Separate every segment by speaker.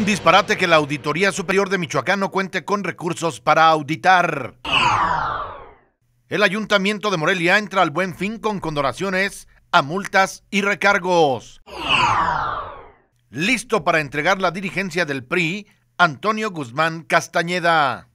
Speaker 1: Un disparate que la Auditoría Superior de Michoacán no cuente con recursos para auditar. El Ayuntamiento de Morelia entra al buen fin con condonaciones a multas y recargos. Listo para entregar la dirigencia del PRI, Antonio Guzmán Castañeda.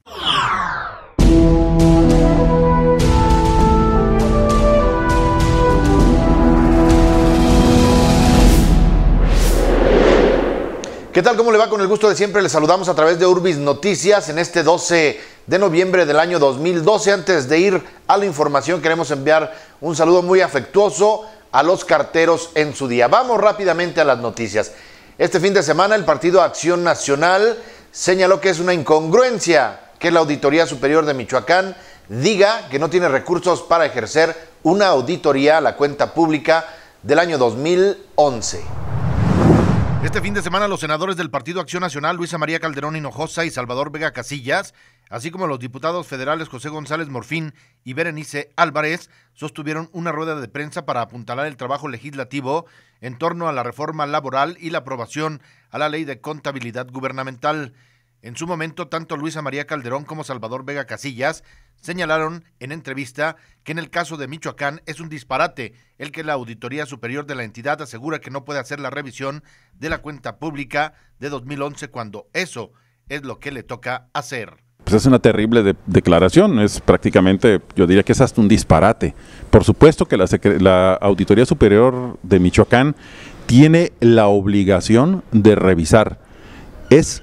Speaker 1: ¿Qué tal? ¿Cómo le va? Con el gusto de siempre le saludamos a través de Urbis Noticias en este 12 de noviembre del año 2012. Antes de ir a la información queremos enviar un saludo muy afectuoso a los carteros en su día. Vamos rápidamente a las noticias. Este fin de semana el Partido Acción Nacional señaló que es una incongruencia que la Auditoría Superior de Michoacán diga que no tiene recursos para ejercer una auditoría a la cuenta pública del año 2011. Este fin de semana los senadores del Partido Acción Nacional, Luisa María Calderón Hinojosa y Salvador Vega Casillas, así como los diputados federales José González Morfín y Berenice Álvarez, sostuvieron una rueda de prensa para apuntalar el trabajo legislativo en torno a la reforma laboral y la aprobación a la ley de contabilidad gubernamental. En su momento, tanto Luisa María Calderón como Salvador Vega Casillas señalaron en entrevista que en el caso de Michoacán es un disparate el que la Auditoría Superior de la entidad asegura que no puede hacer la revisión de la cuenta pública de 2011 cuando eso es lo que le toca hacer.
Speaker 2: Pues es una terrible declaración, es prácticamente, yo diría que es hasta un disparate. Por supuesto que la, la Auditoría Superior de Michoacán tiene la obligación de revisar. Es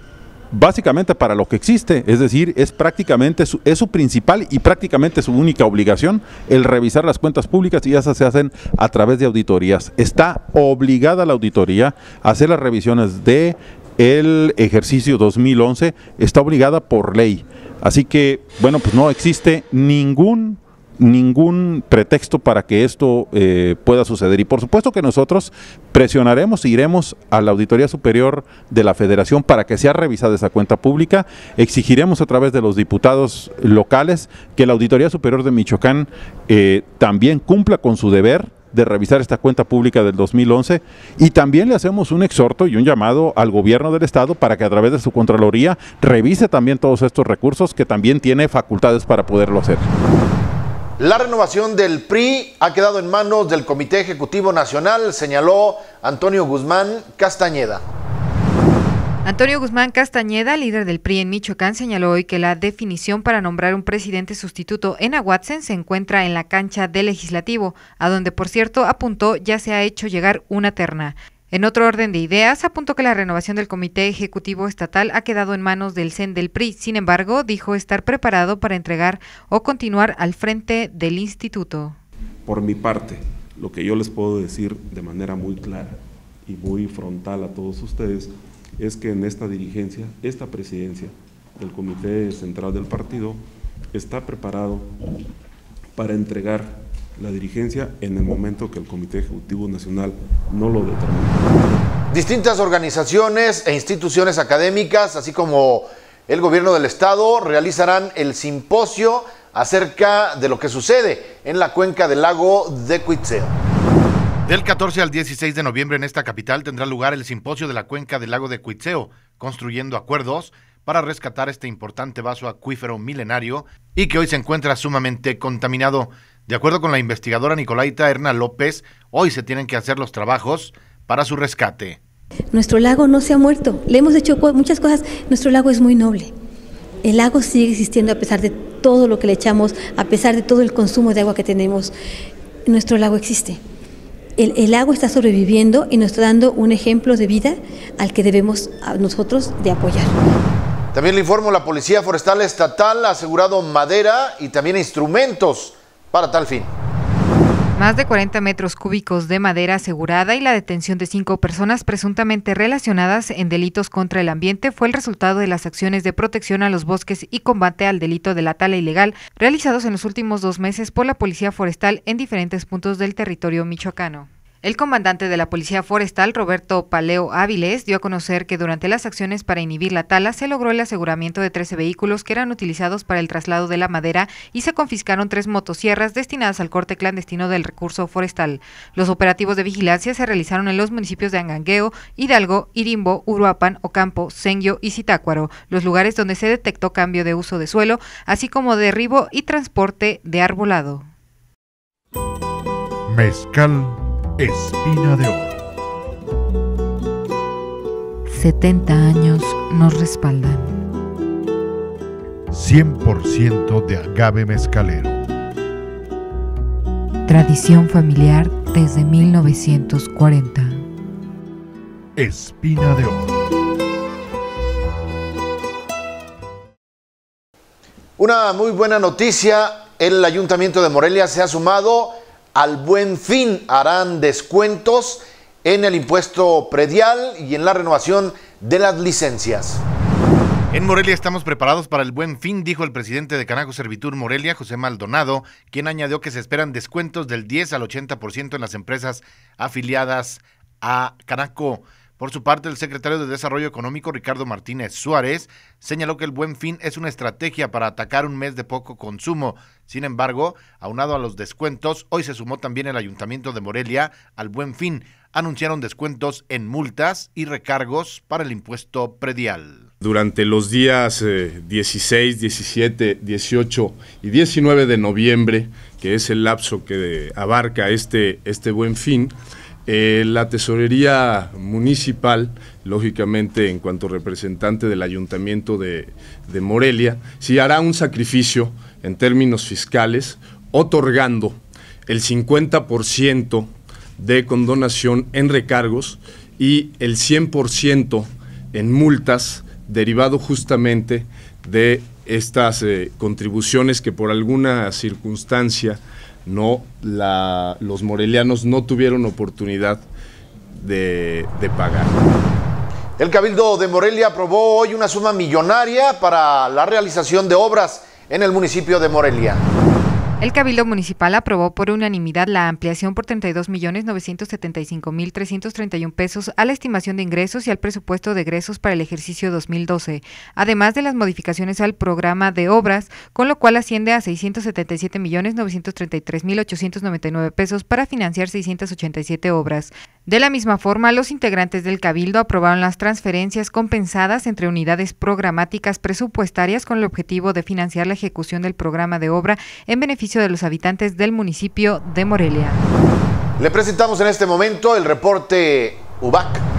Speaker 2: básicamente para lo que existe, es decir, es prácticamente su, es su principal y prácticamente su única obligación el revisar las cuentas públicas y esas se hacen a través de auditorías. Está obligada la auditoría a hacer las revisiones de el ejercicio 2011, está obligada por ley. Así que, bueno, pues no existe ningún ningún pretexto para que esto eh, pueda suceder. Y por supuesto que nosotros presionaremos e iremos a la Auditoría Superior de la Federación para que sea revisada esa cuenta pública. Exigiremos a través de los diputados locales que la Auditoría Superior de Michoacán eh, también cumpla con su deber de revisar esta cuenta pública del 2011 y también le hacemos un exhorto y un llamado al gobierno del estado para que a través de su Contraloría revise también todos estos recursos que también tiene facultades para poderlo hacer.
Speaker 1: La renovación del PRI ha quedado en manos del Comité Ejecutivo Nacional, señaló Antonio Guzmán Castañeda.
Speaker 3: Antonio Guzmán Castañeda, líder del PRI en Michoacán, señaló hoy que la definición para nombrar un presidente sustituto en Aguatzen se encuentra en la cancha del legislativo, a donde, por cierto, apuntó ya se ha hecho llegar una terna. En otro orden de ideas, apuntó que la renovación del Comité Ejecutivo Estatal ha quedado en manos del CEN del PRI. Sin embargo, dijo estar preparado para entregar o continuar al frente del instituto.
Speaker 4: Por mi parte, lo que yo les puedo decir de manera muy clara y muy frontal a todos ustedes es que en esta dirigencia, esta presidencia del Comité Central del Partido está preparado para entregar la dirigencia en el momento que el Comité Ejecutivo Nacional no lo determine.
Speaker 1: Distintas organizaciones e instituciones académicas, así como el gobierno del estado, realizarán el simposio acerca de lo que sucede en la cuenca del lago de Cuitzeo. Del 14 al 16 de noviembre en esta capital tendrá lugar el simposio de la cuenca del lago de Cuitzeo, construyendo acuerdos para rescatar este importante vaso acuífero milenario y que hoy se encuentra sumamente contaminado. De acuerdo con la investigadora Nicolaita Erna López, hoy se tienen que hacer los trabajos para su rescate.
Speaker 5: Nuestro lago no se ha muerto, le hemos hecho muchas cosas, nuestro lago es muy noble. El lago sigue existiendo a pesar de todo lo que le echamos, a pesar de todo el consumo de agua que tenemos. Nuestro lago existe. El, el, lago está sobreviviendo y nos está dando un ejemplo de vida al que debemos a nosotros de apoyar.
Speaker 1: También le informo, la Policía Forestal Estatal ha asegurado madera y también instrumentos para tal fin.
Speaker 3: Más de 40 metros cúbicos de madera asegurada y la detención de cinco personas presuntamente relacionadas en delitos contra el ambiente fue el resultado de las acciones de protección a los bosques y combate al delito de la tala ilegal realizados en los últimos dos meses por la Policía Forestal en diferentes puntos del territorio michoacano. El comandante de la Policía Forestal, Roberto Paleo Áviles, dio a conocer que durante las acciones para inhibir la tala se logró el aseguramiento de 13 vehículos que eran utilizados para el traslado de la madera y se confiscaron tres motosierras destinadas al corte clandestino del recurso forestal. Los operativos de vigilancia se realizaron en los municipios de Angangueo, Hidalgo, Irimbo, Uruapan, Ocampo, Senguio y Zitácuaro, los lugares donde se detectó cambio de uso de suelo, así como derribo y transporte de arbolado.
Speaker 6: Mezcal Espina de Oro.
Speaker 3: 70 años nos respaldan.
Speaker 6: 100% de agave mezcalero.
Speaker 3: Tradición familiar desde 1940.
Speaker 6: Espina de Oro.
Speaker 1: Una muy buena noticia, el Ayuntamiento de Morelia se ha sumado al buen fin harán descuentos en el impuesto predial y en la renovación de las licencias.
Speaker 7: En Morelia estamos preparados para el buen fin, dijo el presidente de Canaco Servitur Morelia, José Maldonado, quien añadió que se esperan descuentos del 10 al 80% en las empresas afiliadas a Canaco. Por su parte, el secretario de Desarrollo Económico, Ricardo Martínez Suárez, señaló que el buen fin es una estrategia para atacar un mes de poco consumo. Sin embargo, aunado a los descuentos, hoy se sumó también el Ayuntamiento de Morelia al buen fin. Anunciaron descuentos en multas y recargos para el impuesto predial.
Speaker 8: Durante los días 16, 17, 18 y 19 de noviembre, que es el lapso que abarca este, este buen fin, eh, la tesorería municipal, lógicamente en cuanto representante del ayuntamiento de, Morelia, sí hará un sacrificio en términos fiscales, otorgando el 50% de condonación en recargos y el 100% en multas, derivado justamente de estas eh, contribuciones que por alguna circunstancia no los morelianos no tuvieron oportunidad de pagar.
Speaker 1: El Cabildo de Morelia aprobó hoy una suma millonaria para la realización de obras en el municipio de Morelia.
Speaker 3: El Cabildo Municipal aprobó por unanimidad la ampliación por 32.975.331 pesos a la estimación de ingresos y al presupuesto de egresos para el ejercicio 2012, además de las modificaciones al programa de obras, con lo cual asciende a 677.933.899 pesos para financiar 687 obras. De la misma forma, los integrantes del Cabildo aprobaron las transferencias compensadas entre unidades programáticas presupuestarias con el objetivo de financiar la ejecución del programa de obra en beneficio de los habitantes del municipio de Morelia.
Speaker 1: Le presentamos en este momento el reporte UBAC.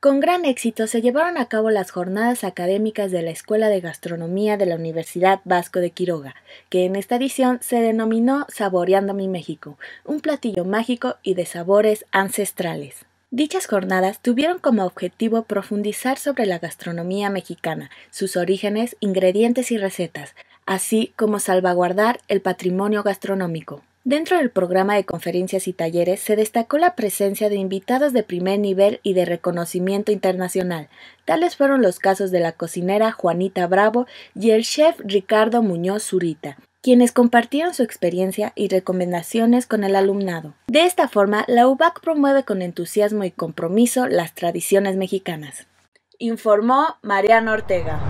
Speaker 9: Con gran éxito se llevaron a cabo las jornadas académicas de la Escuela de Gastronomía de la Universidad Vasco de Quiroga, que en esta edición se denominó Saboreando mi México, un platillo mágico y de sabores ancestrales. Dichas jornadas tuvieron como objetivo profundizar sobre la gastronomía mexicana, sus orígenes, ingredientes y recetas, así como salvaguardar el patrimonio gastronómico. Dentro del programa de conferencias y talleres se destacó la presencia de invitados de primer nivel y de reconocimiento internacional. Tales fueron los casos de la cocinera Juanita Bravo y el chef Ricardo Muñoz Zurita, quienes compartieron su experiencia y recomendaciones con el alumnado. De esta forma, la UBAC promueve con entusiasmo y compromiso las tradiciones mexicanas. Informó Mariano Ortega.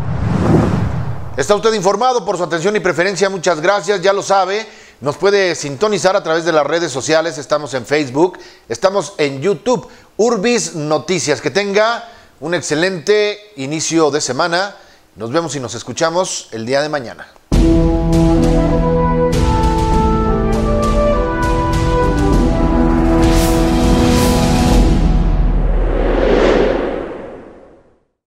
Speaker 1: Está usted informado por su atención y preferencia, muchas gracias, ya lo sabe. Nos puede sintonizar a través de las redes sociales, estamos en Facebook, estamos en YouTube, Urbis Noticias. Que tenga un excelente inicio de semana. Nos vemos y nos escuchamos el día de mañana.